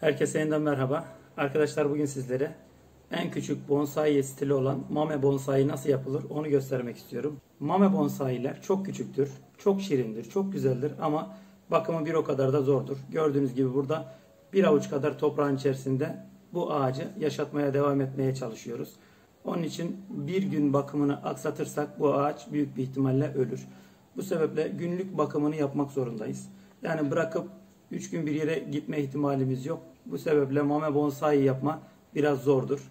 Herkese yeniden merhaba. Arkadaşlar bugün sizlere en küçük bonsai stili olan mame bonsai nasıl yapılır onu göstermek istiyorum. Mame bonsailer çok küçüktür, çok şirindir, çok güzeldir ama bakımı bir o kadar da zordur. Gördüğünüz gibi burada bir avuç kadar toprağın içerisinde bu ağacı yaşatmaya devam etmeye çalışıyoruz. Onun için bir gün bakımını aksatırsak bu ağaç büyük bir ihtimalle ölür. Bu sebeple günlük bakımını yapmak zorundayız. Yani bırakıp 3 gün bir yere gitme ihtimalimiz yok. Bu sebeple mame bonsai yapma biraz zordur.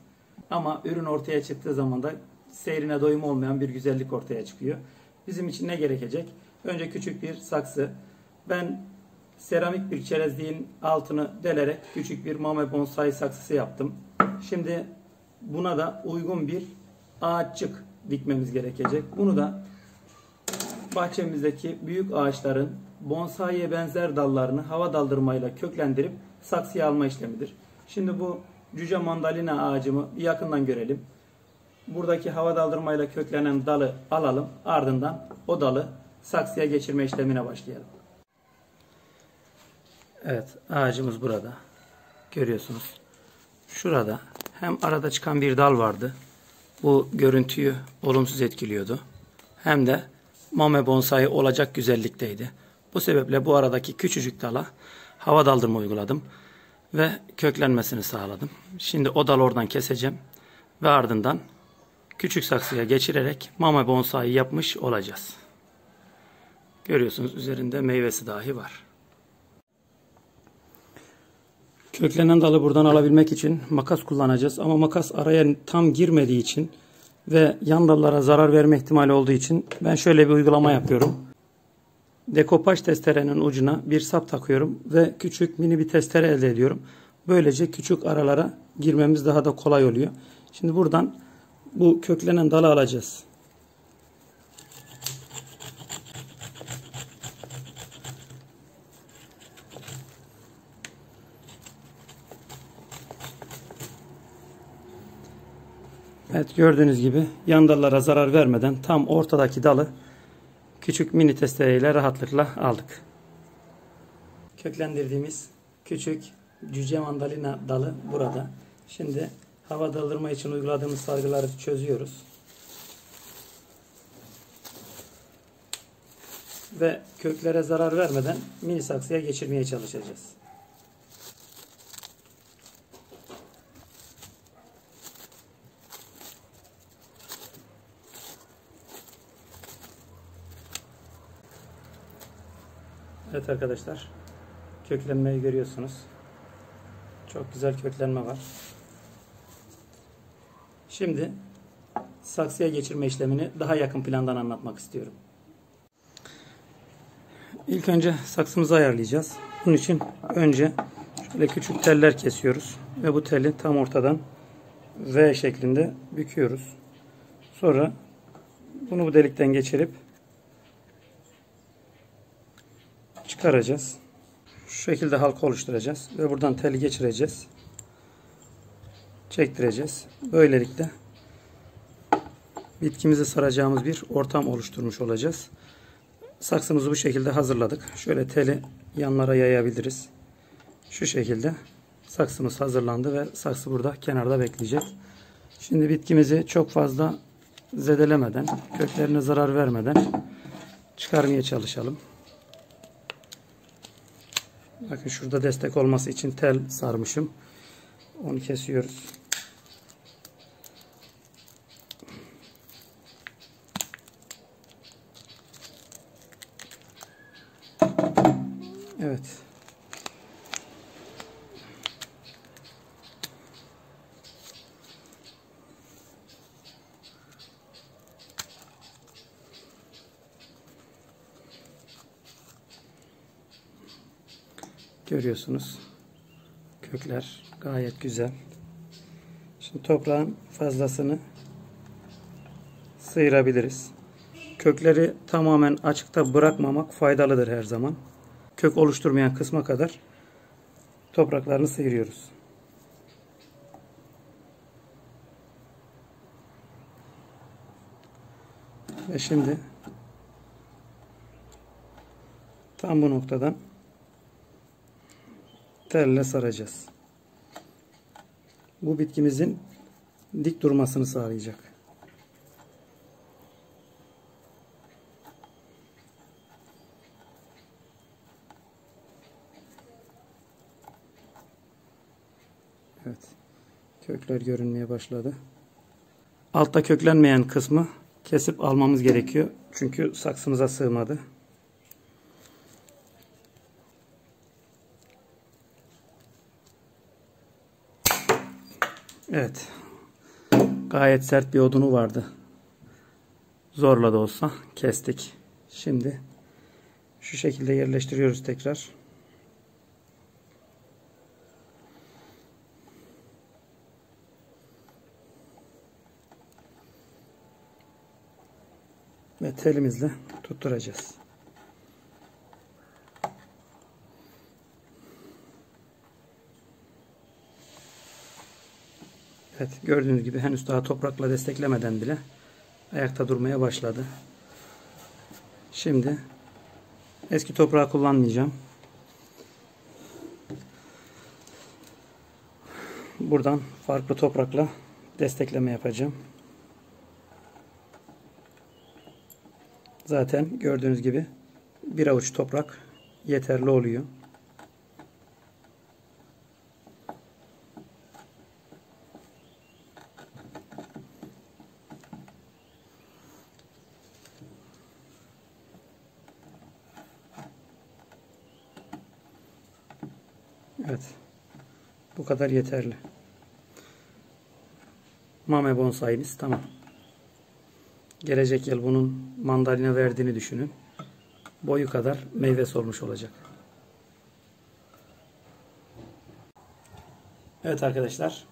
Ama ürün ortaya çıktığı zaman da seyrine doyum olmayan bir güzellik ortaya çıkıyor. Bizim için ne gerekecek? Önce küçük bir saksı. Ben seramik bir çerezliğin altını delerek küçük bir mame bonsai saksısı yaptım. Şimdi buna da uygun bir ağaççık dikmemiz gerekecek. Bunu da bahçemizdeki büyük ağaçların bonsaiye benzer dallarını hava daldırmayla köklendirip saksıya alma işlemidir. Şimdi bu cüce mandalina ağacımı yakından görelim. Buradaki hava daldırmayla köklenen dalı alalım. Ardından o dalı saksıya geçirme işlemine başlayalım. Evet ağacımız burada. Görüyorsunuz. Şurada hem arada çıkan bir dal vardı. Bu görüntüyü olumsuz etkiliyordu. Hem de mame bonsai olacak güzellikteydi. Bu sebeple bu aradaki küçücük dala hava daldırma uyguladım ve köklenmesini sağladım. Şimdi o dal oradan keseceğim ve ardından küçük saksıya geçirerek mama bonsai yapmış olacağız. Görüyorsunuz üzerinde meyvesi dahi var. Köklenen dalı buradan alabilmek için makas kullanacağız. Ama makas araya tam girmediği için ve yan dallara zarar verme ihtimali olduğu için ben şöyle bir uygulama yapıyorum. Dekopaj testerenin ucuna bir sap takıyorum ve küçük mini bir testere elde ediyorum. Böylece küçük aralara girmemiz daha da kolay oluyor. Şimdi buradan bu köklenen dalı alacağız. Evet gördüğünüz gibi yan dallara zarar vermeden tam ortadaki dalı küçük mini testereyle rahatlıkla aldık. Köklendirdiğimiz küçük cüce mandalina dalı burada. Şimdi hava daldırma için uyguladığımız sargıları çözüyoruz. Ve köklere zarar vermeden mini saksıya geçirmeye çalışacağız. Evet arkadaşlar. Köklenmeyi görüyorsunuz. Çok güzel köklenme var. Şimdi saksıya geçirme işlemini daha yakın plandan anlatmak istiyorum. İlk önce saksımızı ayarlayacağız. Bunun için önce şöyle küçük teller kesiyoruz ve bu teli tam ortadan V şeklinde büküyoruz. Sonra bunu bu delikten geçirip çıkaracağız. Şu şekilde halka oluşturacağız ve buradan teli geçireceğiz. Çektireceğiz. Böylelikle bitkimizi saracağımız bir ortam oluşturmuş olacağız. Saksımızı bu şekilde hazırladık. Şöyle teli yanlara yayabiliriz. Şu şekilde saksımız hazırlandı ve saksı burada kenarda bekleyecek. Şimdi bitkimizi çok fazla zedelemeden, köklerine zarar vermeden çıkarmaya çalışalım. Bakın şurada destek olması için tel sarmışım. Onu kesiyoruz. Evet. Görüyorsunuz. Kökler gayet güzel. Şimdi toprağın fazlasını sıyırabiliriz. Kökleri tamamen açıkta bırakmamak faydalıdır her zaman. Kök oluşturmayan kısma kadar topraklarını sıyırıyoruz. Ve şimdi tam bu noktadan telle saracağız. bu bitkimizin dik durmasını sağlayacak. Evet. Kökler görünmeye başladı. Altta köklenmeyen kısmı kesip almamız gerekiyor. Çünkü saksımıza sığmadı. Evet. Gayet sert bir odunu vardı. Zorla da olsa kestik. Şimdi şu şekilde yerleştiriyoruz tekrar. Ve telimizle tutturacağız. Evet gördüğünüz gibi henüz daha toprakla desteklemeden bile ayakta durmaya başladı. Şimdi eski toprağı kullanmayacağım. Buradan farklı toprakla destekleme yapacağım. Zaten gördüğünüz gibi bir avuç toprak yeterli oluyor. Evet. Bu kadar yeterli. Mame bonsai'niz tamam. Gelecek yıl bunun mandalina verdiğini düşünün. Boyu kadar meyve olmuş olacak. Evet arkadaşlar.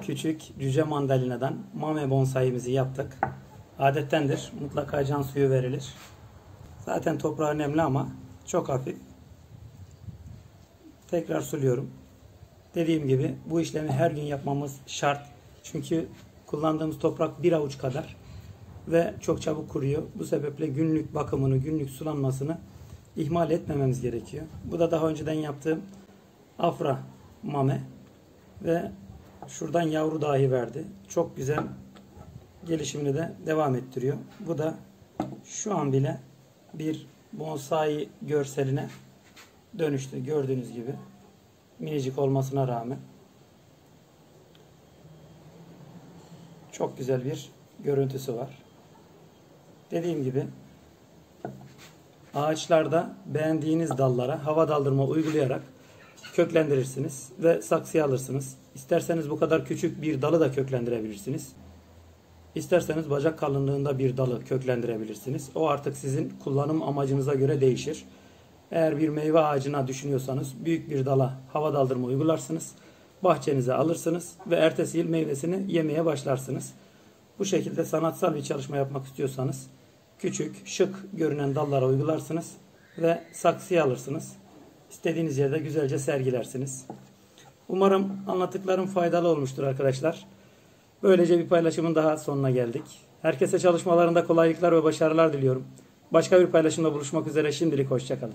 Küçük cüce mandalinadan mame bonsaimizi yaptık. Adettendir. Mutlaka can suyu verilir. Zaten toprağı nemli ama çok hafif. Tekrar suluyorum. Dediğim gibi bu işlemi her gün yapmamız şart. Çünkü kullandığımız toprak bir avuç kadar ve çok çabuk kuruyor. Bu sebeple günlük bakımını, günlük sulanmasını ihmal etmememiz gerekiyor. Bu da daha önceden yaptığım afra mame ve şuradan yavru dahi verdi. Çok güzel gelişimini de devam ettiriyor. Bu da şu an bile bir bonsai görseline dönüştü gördüğünüz gibi. Minicik olmasına rağmen. Çok güzel bir görüntüsü var. Dediğim gibi ağaçlarda beğendiğiniz dallara hava daldırma uygulayarak köklendirirsiniz ve saksıya alırsınız. İsterseniz bu kadar küçük bir dalı da köklendirebilirsiniz. İsterseniz bacak kalınlığında bir dalı köklendirebilirsiniz. O artık sizin kullanım amacınıza göre değişir. Eğer bir meyve ağacına düşünüyorsanız büyük bir dala hava daldırma uygularsınız. Bahçenize alırsınız ve ertesi yıl meyvesini yemeye başlarsınız. Bu şekilde sanatsal bir çalışma yapmak istiyorsanız küçük, şık görünen dallara uygularsınız ve saksıya alırsınız. İstediğiniz yerde güzelce sergilersiniz. Umarım anlattıklarım faydalı olmuştur arkadaşlar. Böylece bir paylaşımın daha sonuna geldik. Herkese çalışmalarında kolaylıklar ve başarılar diliyorum. Başka bir paylaşımda buluşmak üzere şimdilik hoşçakalın.